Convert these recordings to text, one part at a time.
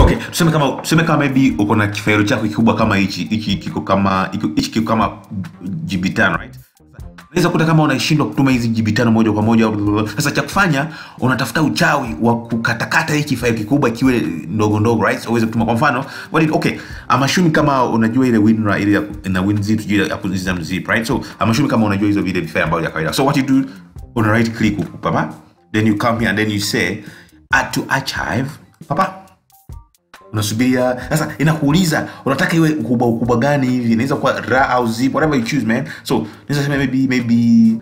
okay tuseme kama tuseme kama maybe uko na kifairo chako kikubwa kama hichi hichi kiko kama hichi kiko kama gb 5 right? Unaweza kuta kama unashindwa kutuma hizi gb tano moja kwa moja. Sasa cha kufanya unatafuta uchawi wa kukatakata hiki faili kikubwa kiwe ndogo ndogo right? Uweze kutuma. Kwa mfano what okay I'm assuming kama unajua ile winra ile na winzip sijui ya kuzizam zip right? So I'm assuming kama unajua hizo vile vifaa ambavyo ya kawaida. So what you do una right click huku papa. Then you come here and then you say add to archive. Papa unasubiria. Sasa inakuuliza unataka iwe ukubwa ukubwa gani hivi? Inaweza kuwa ra au zip whatever you choose man. So naweza sema maybe maybe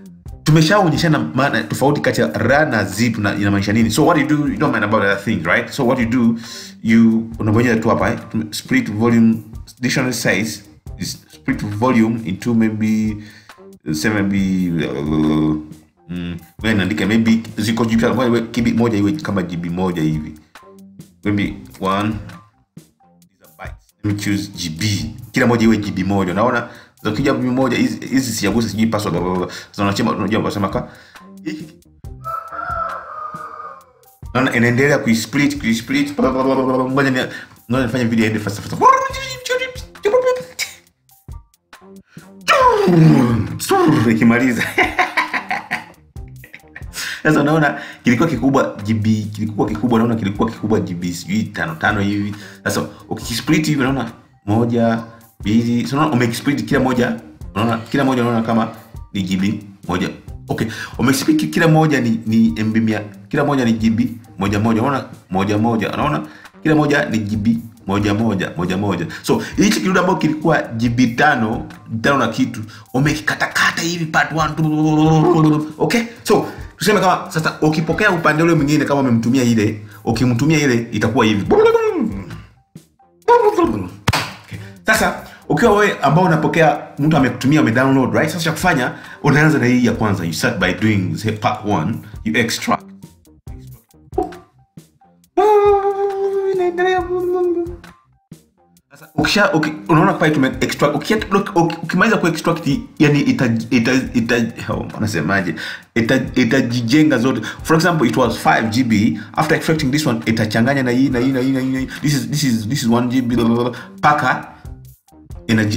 tumeshaonyeshana maana tofauti kati ya ra na zip na inamaanisha nini. So what you do you don't mind about other things right? So what you do you unabonyeza tu hapa eh? split volume dictionary size is split volume into maybe say maybe uh, mm, ngoja niandike maybe ziko GB moja iwe kama GB moja hivi maybe one. Let me choose GB. Kila moja iwe GB moja. Unaona? Za kija GB moja hizi sijui password. Sasa unachema unajua unasema ka Naona inaendelea kuisplit kuisplit ngoja ni ngoja nifanye video fast fast. Ikimaliza. sasa unaona kilikuwa kikubwa gb kilikuwa kikubwa naona kilikuwa kikubwa gb sijui tano tano hivi. Sasa ukisplit hivi unaona moja mbili so unaona umesplit kila moja unaona kila moja unaona kama ni gb moja. Okay umesplit kila moja ni, ni mb mia kila moja ni gb moja moja unaona moja moja unaona? Kila moja ni gb moja moja moja moja. So hichi kidude ambayo kilikuwa gb tano tano na kitu umekikatakata hivi part 1 okay so tuseme kama sasa ukipokea upande ule mwingine kama umemtumia ile ukimtumia ile itakuwa hivi. Sasa ukiwa wewe ambao unapokea mtu amekutumia umedownload right? Sasa cha kufanya unaanza na hii ya kwanza. You start by doing say part one. You extract sasa ukisha uki, unaona pale tume extract ukiet- uki- uki- ukimaliza ku extract yani ita ita wanasemaje ita itajijenga zote. For example it was 5 GB after extracting this one itachanganya na hii na hii na hii this is this is this is 1 GB paka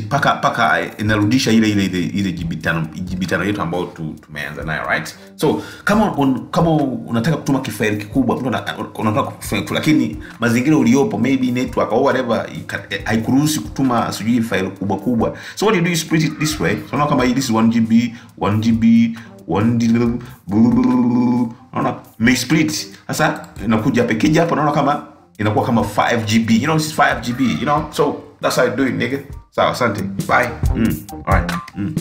paka paka eh, inarudisha ile ile ile ile jibitano jibitano yetu ambayo tu, tumeanza nayo right? So kama un, kama unataka kutuma kifaili kikubwa mtu unataka kufanya lakini mazingira uliopo maybe network or whatever eh, haikuruhusi kutuma sijui faili kubwa kubwa. So what you do you split it this way. So kama hii this is 1 GB 1 GB 1 GB unaona may split. Sasa inakuja hapa ikija hapa unaona kama inakuwa kama 5 GB you know this is 5 GB you know? So that's how you do it nigga sawa asante bye mm. all right mm.